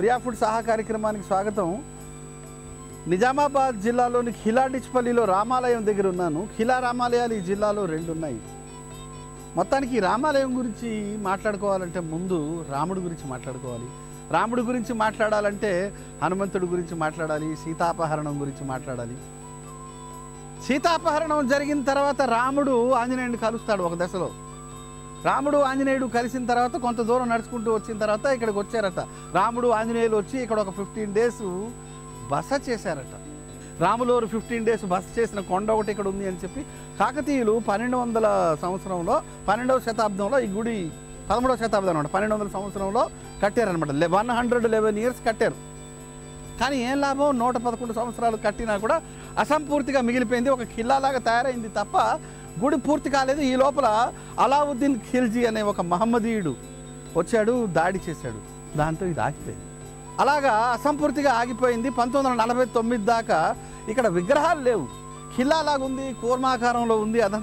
Priya food సహా కార్యక్రమానికి స్వాగతం. నిజామాబాద్ జిల్లాలోని ఖిలా డిచ్పల్లిలో రామాలయం దగ్గర ఉన్నాను. ఖిలా రామాలయాలు ఈ జిల్లాలో రెండు ఉన్నాయి మొత్తానికి రామాలయం గురించి మాట్లాడుకోవాలంటే ముందు రాముడి గురించి మాట్లాడుకోవాలి. రాముడి గురించి మాట్లాడాలంటే హనుమంతుడి గురించి మాట్లాడాలి సీతాపహరణం గురించి మాట్లాడాలి. సీతాపహరణం జరిగిన తర్వాత రాముడు ఆంజనేయుని కలుస్తాడు ఒక దశలో. రాముడు ఆంజనేయుడు కలిసిన తర్వాత కొంత దూరం నడుచుకుంటూ వచ్చిన తర్వాత ఇక్కడికి వచ్చారట. రాముడు ఆంజనేయులు వచ్చి ఇక్కడ ఒక ఫిఫ్టీన్ డేస్ బస చేశారట. రాములోరు ఫిఫ్టీన్ డేస్ బస చేసిన కొండ ఒకటి ఇక్కడ ఉంది అని చెప్పి కాకతీయులు పన్నెండు వందల సంవత్సరంలో పన్నెండవ శతాబ్దంలో ఈ గుడి పదమూడవ శతాబ్దం అనమాట పన్నెండు వందల సంవత్సరంలో కట్టారనమాట వన్ హండ్రెడ్ లెవెన్ ఇయర్స్ కట్టారు. కానీ ఏం లాభం? నూట పదకొండు సంవత్సరాలు కట్టినా కూడా అసంపూర్తిగా మిగిలిపోయింది. ఒక ఖిల్లాలాగా తయారైంది తప్ప గుడి పూర్తి కాలేదు. ఈ లోపల అలావుద్దీన్ ఖిల్జీ అనే ఒక మహమ్మదీయుడు వచ్చాడు దాడి చేశాడు. దాంతో ఇది ఆగిపోయింది. అలాగా అసంపూర్తిగా ఆగిపోయింది. పంతొమ్మిది వందల నలభై తొమ్మిది దాకా ఇక్కడ విగ్రహాలు లేవు. ఖిల్లాలాగా ఉంది కూర్మాకారంలో ఉంది అదంతా